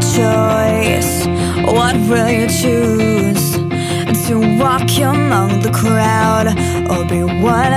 choice What will you choose? To walk among the crowd Or be one